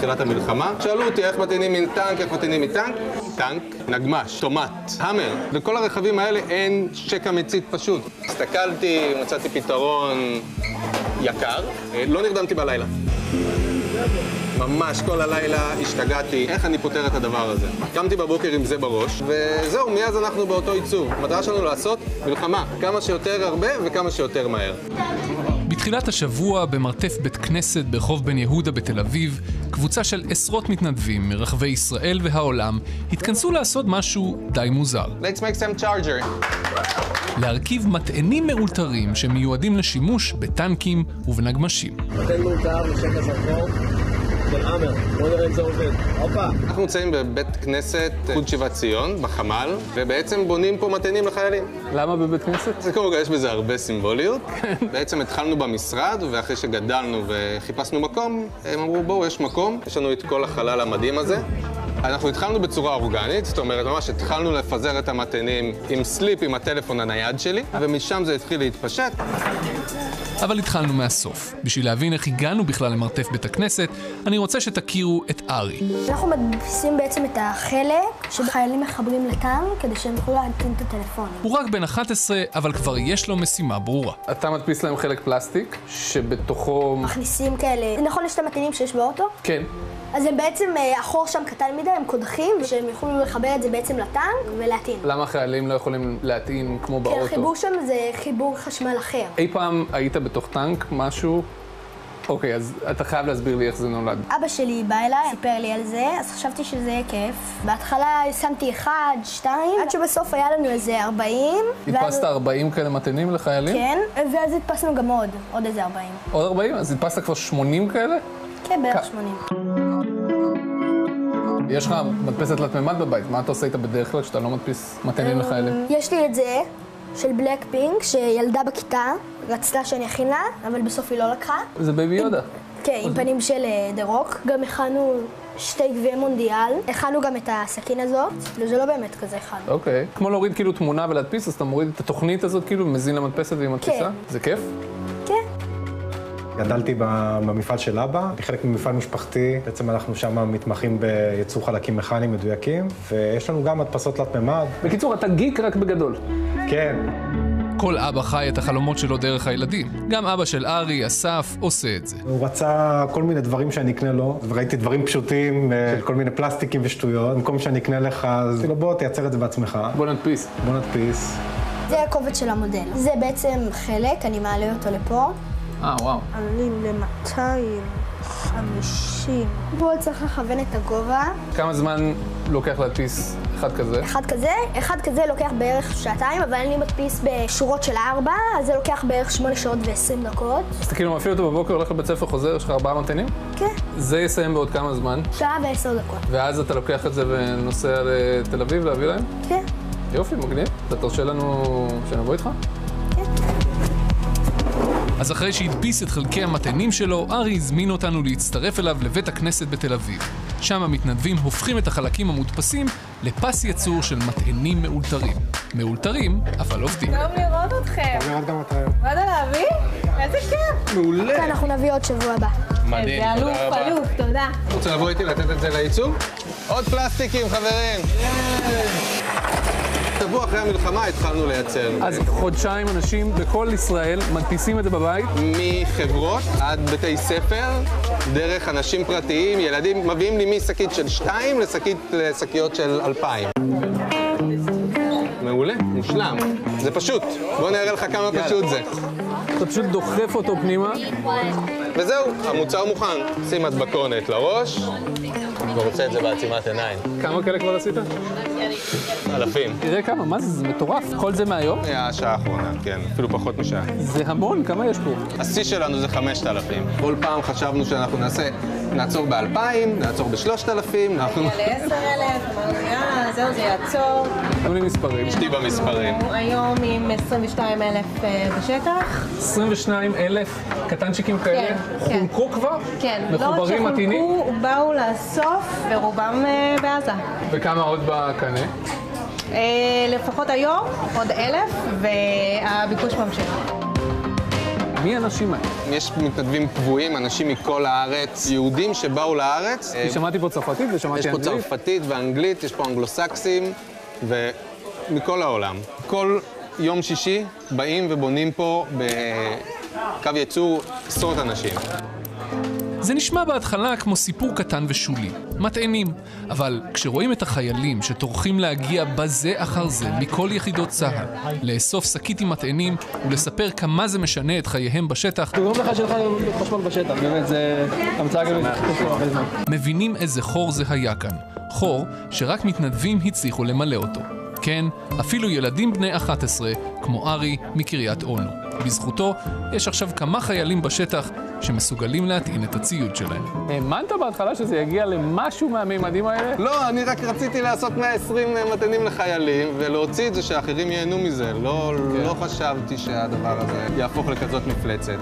בתחילת המלחמה. שאלו אותי איך מטעינים מטנק, איך מטעינים מטנק. טנק, נגמש, טומט, המר. לכל הרכבים האלה אין שקע מצית פשוט. הסתכלתי, מצאתי פתרון יקר, אה, לא נרדמתי בלילה. ממש כל הלילה השתגעתי, איך אני פותר את הדבר הזה. קמתי בבוקר עם זה בראש, וזהו, מאז אנחנו באותו עיצוב. המטרה שלנו לעשות מלחמה, כמה שיותר הרבה וכמה שיותר מהר. בתחילת השבוע, במרתף בית כנסת ברחוב בן יהודה בתל אביב, קבוצה של עשרות מתנדבים מרחבי ישראל והעולם התכנסו לעשות משהו די מוזר. Let's make some charger. להרכיב מטענים מאולתרים שמיועדים לשימוש בטנקים ובנגמשים. נותן מאולתר לשקע זרקור של עמר. בוא נראה אם זה עובד. הופה. אנחנו נמצאים בבית כנסת חוד שיבת ציון, בחמ"ל, ובעצם בונים פה מטענים לחיילים. למה בבית כנסת? זה קודם כל יש בזה הרבה סימבוליות. בעצם התחלנו במשרד, ואחרי שגדלנו וחיפשנו מקום, הם אמרו, בואו, יש מקום, יש לנו את כל החלל המדהים הזה. אנחנו התחלנו בצורה אורגנית, זאת אומרת, ממש התחלנו לפזר את המטענים עם סליפ עם הטלפון הנייד שלי, ומשם זה התחיל להתפשט. אבל התחלנו מהסוף. בשביל להבין איך הגענו בכלל למרתף בית הכנסת, אני רוצה שתכירו את ארי. אנחנו מדפיסים בעצם את החלק שחיילים מחברים לטנק כדי שהם יוכלו להטעין את הטלפונים. הוא רק בן 11, אבל כבר יש לו משימה ברורה. אתה מדפיס להם חלק פלסטיק, שבתוכו... מכניסים כאלה, נכון יש את המטענים שיש באוטו? כן. אז הם בעצם, אה, החור שם קטן מדי, הם קודחים, ושהם יוכלו לחבר את זה בעצם לטנק ולהטעין. למה החיילים לא יכולים להטעין כמו כי באוטו? החיבור שם זה חיבור חשמל אחר. אי פעם היית בתוך טנק, משהו? אוקיי, אז אתה חייב להסביר לי איך זה נולד. אבא שלי בא אליי, סיפר לי על זה, אז חשבתי שזה יהיה כיף. בהתחלה שמתי אחד, שתיים, עד שבסוף היה לנו איזה 40. הדפסת 40 כאלה מטענים לחיילים? כן, ואז הדפסנו גם עוד, עוד איזה 40. עוד 40? אז הדפסת כבר 80 כאלה? כן, בערך כ- 80. יש לך מדפסת תלת מימד בבית, מה אתה עושה איתה בדרך כלל כשאתה לא מדפיס מטענים לחיילים? יש לי את זה, של בלאק פינק, שילדה בכיתה רצתה שאני אכין לה, אבל בסוף היא לא לקחה. זה בייבי יודה. כן, עם פנים של דה רוק. גם הכנו שתי גביעי מונדיאל. הכנו גם את הסכין הזאת, וזה לא באמת כזה אחד. אוקיי. כמו להוריד כאילו תמונה ולהדפיס, אז אתה מוריד את התוכנית הזאת כאילו, מזין למדפסת והיא מדפיסה? כן. זה כיף? כן. גדלתי במפעל של אבא, אני חלק ממפעל משפחתי, בעצם אנחנו שם מתמחים בייצור חלקים מכניים מדויקים, ויש לנו גם מדפסות תלת מימד. בקיצור, אתה גיק רק בגדול. כן, כל אבא חי את החלומות שלו דרך הילדים. גם אבא של ארי, אסף, עושה את זה. הוא רצה כל מיני דברים שאני אקנה לו, וראיתי דברים פשוטים, אה, של כל מיני פלסטיקים ושטויות. במקום שאני אקנה לך, אז אמרתי לו, בוא, תייצר את זה בעצמך. בוא נדפיס. בוא נדפיס. זה הקובץ של המודל. זה בעצם חלק, אני מעלה אותו לפה. אה, וואו. עלים ל-250. פה צריך לכוון את הגובה. כמה זמן לוקח להדפיס אחד כזה? אחד כזה, אחד כזה לוקח בערך שעתיים, אבל אני מדפיס בשורות של ארבע, אז זה לוקח בערך שמונה שעות ועשרים דקות. אז אתה כאילו מפעיל אותו בבוקר, הולך לבית ספר, חוזר, יש לך ארבעה מטענים? כן, זה יסיים בעוד כמה זמן, שעה ועשר דקות. ואז אתה לוקח את זה ונוסע לתל אביב להביא להם? כן. יופי, מגניב. אתה תרשה לנו שנבוא איתך? אז אחרי שהדפיס את חלקי המטענים שלו, ארי הזמין אותנו להצטרף אליו לבית הכנסת בתל אביב. שם המתנדבים הופכים את החלקים המודפסים לפס ייצור של מטענים מאולתרים. מאולתרים, אבל עובדים. טוב לראות אתכם. נראה גם אתה היום. באת להביא? איזה כיף. מעולה. אנחנו נביא עוד שבוע הבא. מדהים, אלוף, תודה רבה. אלוף, תודה. רוצה לבוא איתי לתת את זה לעיצוב? עוד פלסטיקים, חברים. שבוע אחרי המלחמה התחלנו לייצר. אז חודשיים אנשים בכל ישראל מדפיסים את זה בבית. מחברות עד בתי ספר, דרך אנשים פרטיים, ילדים מביאים לי משקית של שתיים לשקיות של אלפיים. מעולה, מושלם. זה פשוט. בוא נראה לך כמה פשוט זה. אתה פשוט דוחף אותו פנימה. וזהו, המוצר מוכן. שים מדבקונת לראש, ורוצה את זה בעצימת עיניים. כמה כאלה כבר עשית? אלפים. תראה כמה, מה זה? זה מטורף. כל זה מהיום? היה השעה האחרונה, כן, אפילו פחות משעה. זה המון, כמה יש פה? השיא שלנו זה 5,000. כל פעם חשבנו שאנחנו נעשה, נעצור ב-2,000, נעצור ב-3,000, אנחנו... ל-10,000, אמרנו, יאללה, זהו, זה יעצור. תנו לי מספרים. אשתי במספרים. היום עם 22,000 אה, בשטח. 22 אלף קטנצ'יקים כאלה כן, כן. חולקו כבר? כן, לא רק מחוברים מתאינים? שחולקו, באו לאסוף, ורובם אה, בעזה. וכמה עוד בקנה? אה, לפחות היום, עוד אלף, והביקוש ממשיך. מי האנשים האלה? יש מתנדבים קבועים, אנשים מכל הארץ, יהודים שבאו לארץ. כי שמעתי פה צרפתית יש ושמעתי פה אנגלית. צרפתית ואנגלית, יש פה אנגלוסקסים, ומכל העולם. כל יום שישי באים ובונים פה בקו ייצור עשרות אנשים. זה נשמע בהתחלה כמו סיפור קטן ושולי, מטענים. אבל כשרואים את החיילים שטורחים להגיע בזה אחר זה מכל יחידות צה"ל, לאסוף שקית עם מטענים ולספר כמה זה משנה את חייהם בשטח, תגרום לך שלך חשמל בשטח, באמת, זה המצאה גם הרבה זמן. מבינים איזה חור זה היה כאן. חור שרק מתנדבים הצליחו למלא אותו. כן, אפילו ילדים בני 11, כמו ארי מקריית אונו. בזכותו, יש עכשיו כמה חיילים בשטח שמסוגלים להטעין את הציוד שלהם. האמנת בהתחלה שזה יגיע למשהו מהמימדים האלה? לא, אני רק רציתי לעשות 120 מטענים לחיילים ולהוציא את זה שאחרים ייהנו מזה. לא, לא חשבתי שהדבר הזה יהפוך לכזאת מפלצת.